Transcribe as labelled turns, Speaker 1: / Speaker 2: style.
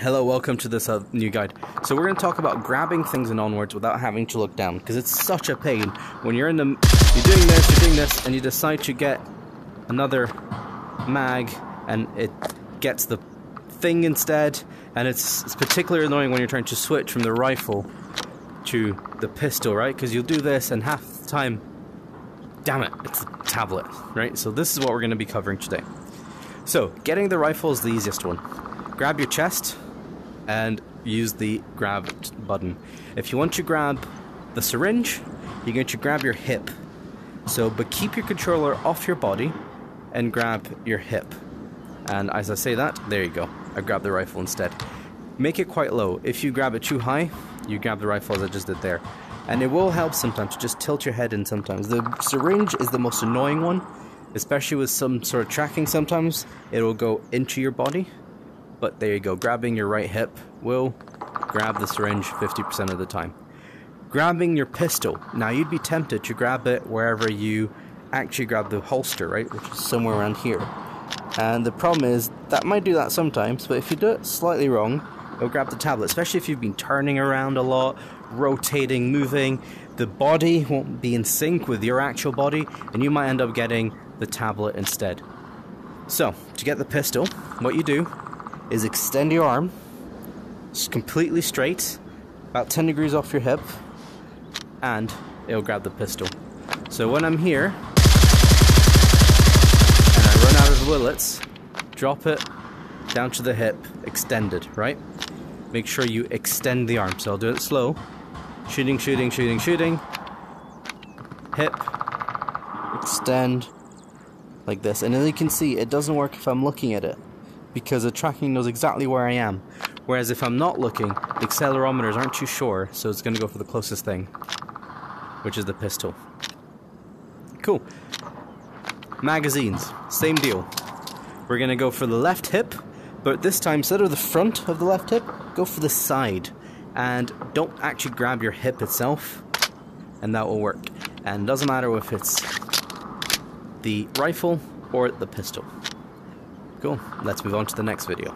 Speaker 1: Hello, welcome to this uh, new guide. So we're going to talk about grabbing things and onwards without having to look down because it's such a pain when you're in the you're doing this, you're doing this, and you decide to get another mag, and it gets the thing instead, and it's, it's particularly annoying when you're trying to switch from the rifle to the pistol, right? Because you'll do this, and half the time, damn it, it's the tablet, right? So this is what we're going to be covering today. So getting the rifle is the easiest one. Grab your chest and use the grab button. If you want to grab the syringe, you're going to grab your hip. So, but keep your controller off your body and grab your hip. And as I say that, there you go. I grab the rifle instead. Make it quite low. If you grab it too high, you grab the rifle as I just did there. And it will help sometimes to just tilt your head in sometimes. The syringe is the most annoying one, especially with some sort of tracking sometimes. It will go into your body but there you go, grabbing your right hip will grab the syringe 50% of the time. Grabbing your pistol. Now you'd be tempted to grab it wherever you actually grab the holster, right? Which is somewhere around here. And the problem is that might do that sometimes, but if you do it slightly wrong, it'll grab the tablet, especially if you've been turning around a lot, rotating, moving. The body won't be in sync with your actual body, and you might end up getting the tablet instead. So, to get the pistol, what you do is extend your arm just completely straight, about 10 degrees off your hip, and it'll grab the pistol. So when I'm here, and I run out of bullets, drop it down to the hip, extended, right? Make sure you extend the arm. So I'll do it slow. Shooting, shooting, shooting, shooting. Hip, extend, like this. And as you can see, it doesn't work if I'm looking at it because the tracking knows exactly where I am. Whereas if I'm not looking, the accelerometers aren't too sure, so it's going to go for the closest thing, which is the pistol. Cool. Magazines, same deal. We're going to go for the left hip, but this time instead of the front of the left hip, go for the side. And don't actually grab your hip itself, and that will work. And doesn't matter if it's the rifle or the pistol. Cool. Let's move on to the next video.